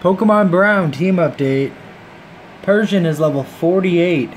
Pokemon Brown team update. Persian is level 48.